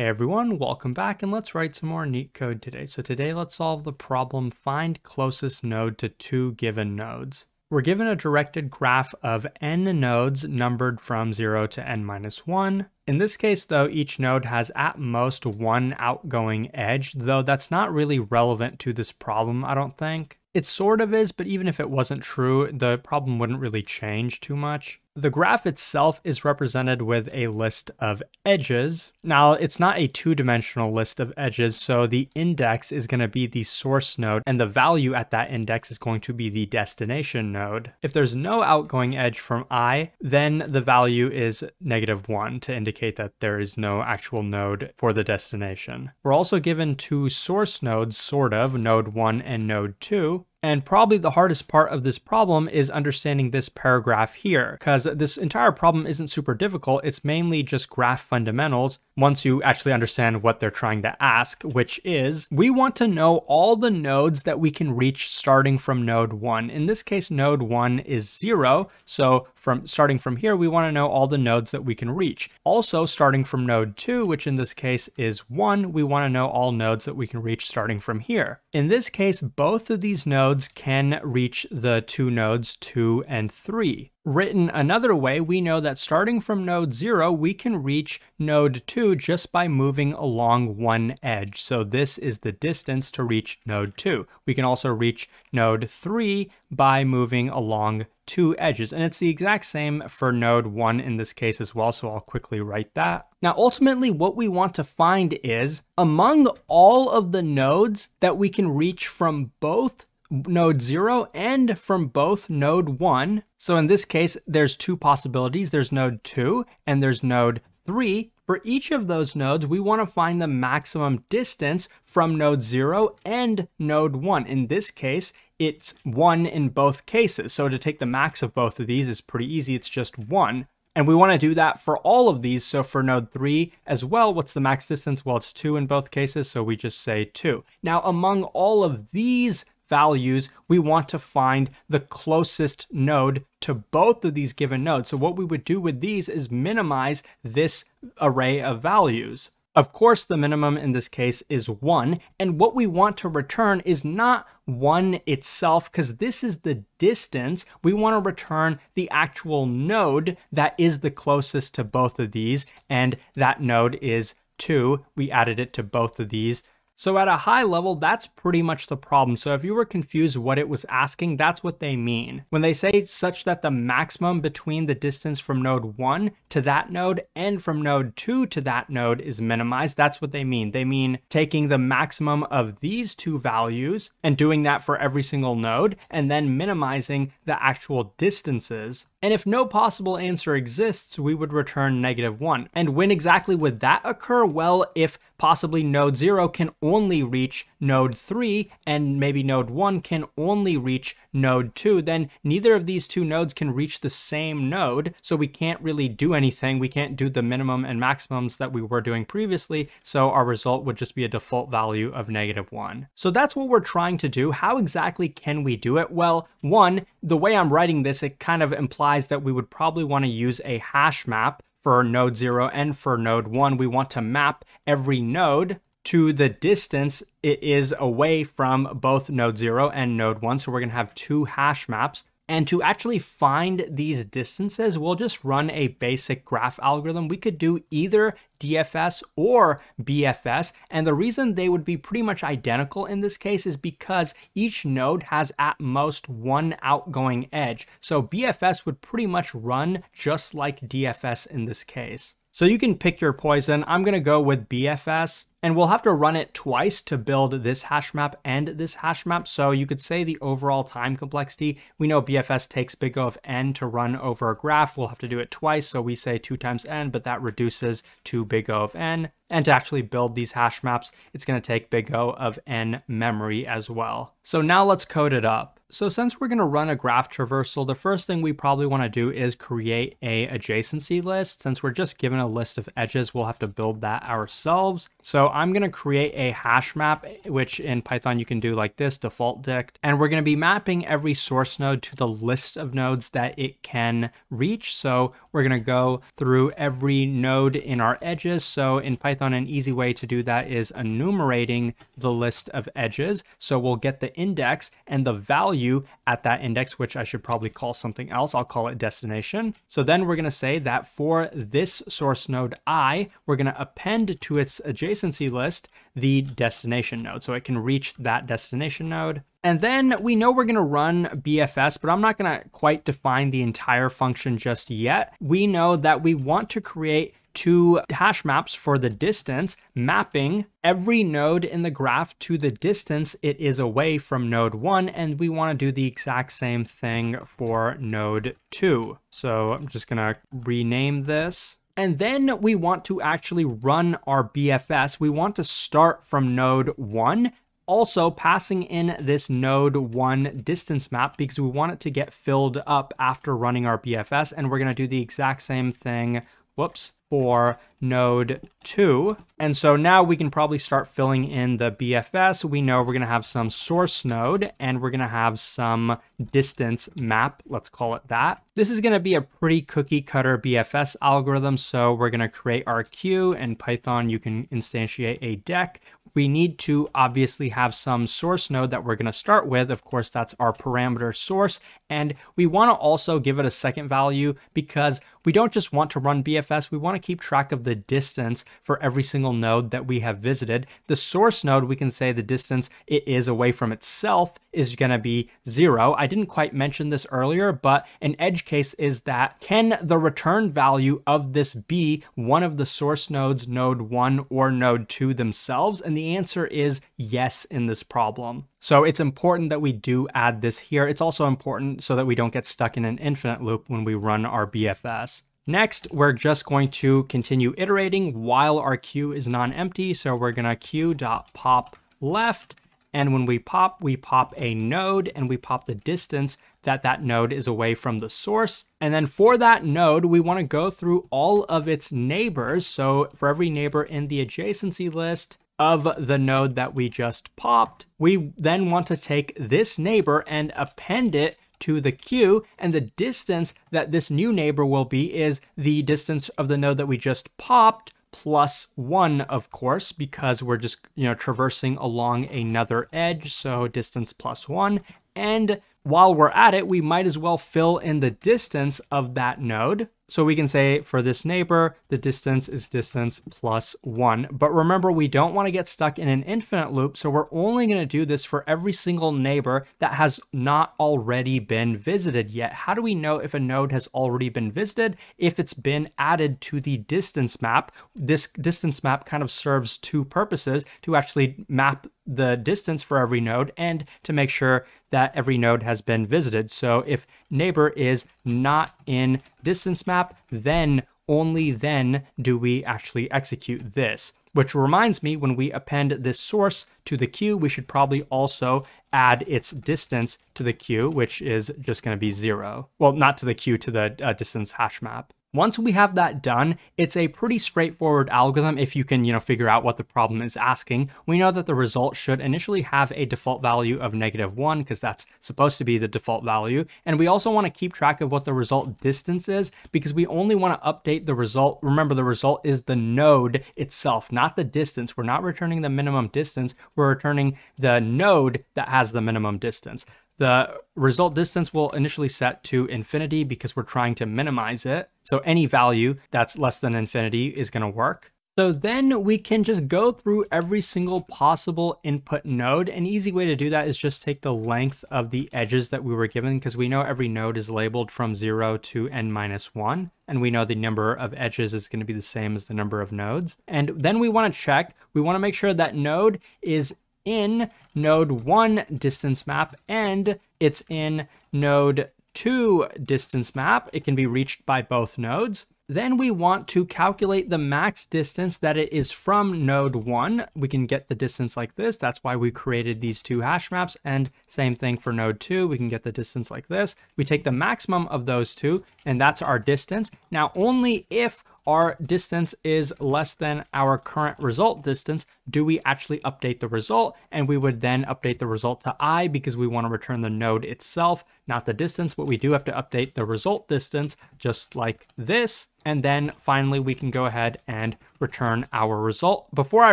Hey everyone, welcome back and let's write some more neetcode today. So today let's solve the problem find closest node to two given nodes. We're given a directed graph of n nodes numbered from 0 to n minus 1. In this case though, each node has at most one outgoing edge, though that's not really relevant to this problem, I don't think. It sort of is, but even if it wasn't true, the problem wouldn't really change too much. The graph itself is represented with a list of edges. Now, it's not a two-dimensional list of edges, so the index is going to be the source node, and the value at that index is going to be the destination node. If there's no outgoing edge from i, then the value is negative 1 to indicate that there is no actual node for the destination. We're also given two source nodes, sort of, node 1 and node 2, and probably the hardest part of this problem is understanding this paragraph here, because this entire problem isn't super difficult. It's mainly just graph fundamentals once you actually understand what they're trying to ask, which is we want to know all the nodes that we can reach starting from node 1. In this case, node 1 is 0, so from starting from here, we want to know all the nodes that we can reach. Also, starting from node 2, which in this case is 1, we want to know all nodes that we can reach starting from here. In this case, both of these nodes can reach the two nodes 2 and 3. Written another way, we know that starting from node 0, we can reach node 2 just by moving along one edge. So this is the distance to reach node 2. We can also reach node 3 by moving along two edges. And it's the exact same for node 1 in this case as well, so I'll quickly write that. Now, ultimately, what we want to find is among all of the nodes that we can reach from both node 0 and from both node 1. So in this case, there's two possibilities. There's node 2 and there's node 3. For each of those nodes, we want to find the maximum distance from node 0 and node 1. In this case, it's 1 in both cases. So to take the max of both of these is pretty easy. It's just 1. And we want to do that for all of these. So for node 3 as well, what's the max distance? Well, it's 2 in both cases, so we just say 2. Now, among all of these values, we want to find the closest node to both of these given nodes. So what we would do with these is minimize this array of values. Of course, the minimum in this case is 1, and what we want to return is not 1 itself, because this is the distance. We want to return the actual node that is the closest to both of these, and that node is 2. We added it to both of these. So at a high level, that's pretty much the problem. So if you were confused what it was asking, that's what they mean. When they say such that the maximum between the distance from node 1 to that node and from node 2 to that node is minimized, that's what they mean. They mean taking the maximum of these two values and doing that for every single node and then minimizing the actual distances. And if no possible answer exists, we would return negative 1. And when exactly would that occur? Well, if possibly node 0 can only reach node 3 and maybe node 1 can only reach node 2, then neither of these two nodes can reach the same node, so we can't really do anything. We can't do the minimum and maximums that we were doing previously, so our result would just be a default value of negative 1. So that's what we're trying to do. How exactly can we do it? Well, one, the way I'm writing this, it kind of implies that we would probably want to use a hash map for node 0 and for node 1, we want to map every node to the distance it is away from both node 0 and node 1. So we're going to have two hash maps. And to actually find these distances, we'll just run a basic graph algorithm. We could do either DFS or BFS. And the reason they would be pretty much identical in this case is because each node has at most one outgoing edge. So BFS would pretty much run just like DFS in this case. So you can pick your poison. I'm going to go with BFS and we'll have to run it twice to build this hash map and this hash map. So you could say the overall time complexity, we know BFS takes big O of n to run over a graph. We'll have to do it twice. So we say two times n, but that reduces to big O of n. And to actually build these hash maps, it's going to take big O of n memory as well. So now let's code it up. So since we're going to run a graph traversal, the first thing we probably want to do is create a adjacency list. Since we're just given a list of edges, we'll have to build that ourselves. So I'm going to create a hash map, which in Python you can do like this, default dict. And we're going to be mapping every source node to the list of nodes that it can reach. So we're going to go through every node in our edges. So in Python, an easy way to do that is enumerating the list of edges. So we'll get the index and the value at that index, which I should probably call something else. I'll call it destination. So then we're going to say that for this source node i, we're going to append to its adjacency list the destination node. So it can reach that destination node. And then we know we're going to run BFS, but I'm not going to quite define the entire function just yet. We know that we want to create two hash maps for the distance, mapping every node in the graph to the distance it is away from node 1, and we want to do the exact same thing for node 2. So I'm just going to rename this. And then we want to actually run our BFS. We want to start from node 1 also passing in this node one distance map because we want it to get filled up after running our BFS. And we're to do the exact same thing, whoops, for node 2. And so now we can probably start filling in the BFS. We know we're going to have some source node and we're going to have some distance map, let's call it that. This is going to be a pretty cookie cutter BFS algorithm. So we're going to create our queue and Python, you can instantiate a deque we need to obviously have some source node that we're going to start with. Of course, that's our parameter source. And we want to also give it a second value because we don't just want to run BFS, we want to keep track of the distance for every single node that we have visited. The source node, we can say the distance it is away from itself is going to be zero. I didn't quite mention this earlier, but an edge case is that can the return value of this be one of the source nodes, node one or node two themselves? And the answer is yes in this problem. So it's important that we do add this here. It's also important so that we don't get stuck in an infinite loop when we run our BFS. Next, we're just going to continue iterating while our queue is non-empty. So we're gonna queue.pop left. And when we pop, we pop a node and we pop the distance that that node is away from the source. And then for that node, we wanna go through all of its neighbors. So for every neighbor in the adjacency list, of the node that we just popped. We then want to take this neighbor and append it to the queue and the distance that this new neighbor will be is the distance of the node that we just popped plus one, of course, because we're just, you know, traversing along another edge. So distance plus one. And while we're at it, we might as well fill in the distance of that node. So we can say for this neighbor, the distance is distance plus one. But remember, we don't want to get stuck in an infinite loop. So we're only going to do this for every single neighbor that has not already been visited yet. How do we know if a node has already been visited? If it's been added to the distance map, this distance map kind of serves two purposes to actually map the distance for every node and to make sure that every node has been visited. So if neighbor is not in distance map, then only then do we actually execute this. Which reminds me, when we append this source to the queue, we should probably also add its distance to the queue, which is just going to be zero. Well, not to the queue, to the uh, distance hash map. Once we have that done, it's a pretty straightforward algorithm if you can, you know, figure out what the problem is asking. We know that the result should initially have a default value of negative one because that's supposed to be the default value. And we also want to keep track of what the result distance is because we only want to update the result. Remember, the result is the node itself, not the distance. We're not returning the minimum distance. We're returning the node that has the minimum distance. The result distance will initially set to infinity because we're trying to minimize it. So any value that's less than infinity is going to work. So then we can just go through every single possible input node. An easy way to do that is just take the length of the edges that we were given because we know every node is labeled from 0 to n minus 1. And we know the number of edges is going to be the same as the number of nodes. And then we want to check, we want to make sure that node is in node 1 distance map and it's in node 2 distance map. It can be reached by both nodes. Then we want to calculate the max distance that it is from node 1. We can get the distance like this. That's why we created these two hash maps. And same thing for node 2. We can get the distance like this. We take the maximum of those two, and that's our distance. Now, only if our distance is less than our current result distance, do we actually update the result? And we would then update the result to i because we want to return the node itself, not the distance, but we do have to update the result distance just like this. And then finally, we can go ahead and return our result. Before I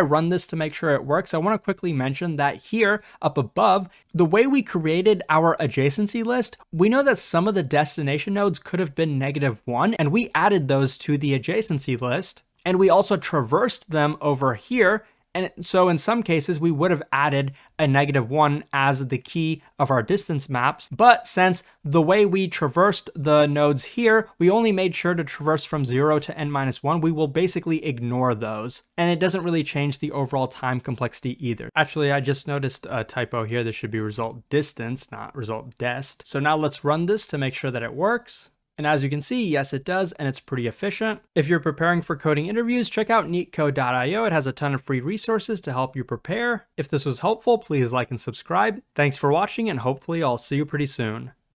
run this to make sure it works, I want to quickly mention that here up above, the way we created our adjacency list, we know that some of the destination nodes could have been negative one, and we added those to the adjacency list. And we also traversed them over here and so in some cases, we would have added a negative one as the key of our distance maps. But since the way we traversed the nodes here, we only made sure to traverse from zero to n minus one, we will basically ignore those. And it doesn't really change the overall time complexity either. Actually, I just noticed a typo here. This should be result distance, not result dest. So now let's run this to make sure that it works. And as you can see, yes, it does, and it's pretty efficient. If you're preparing for coding interviews, check out neetcode.io. It has a ton of free resources to help you prepare. If this was helpful, please like and subscribe. Thanks for watching, and hopefully I'll see you pretty soon.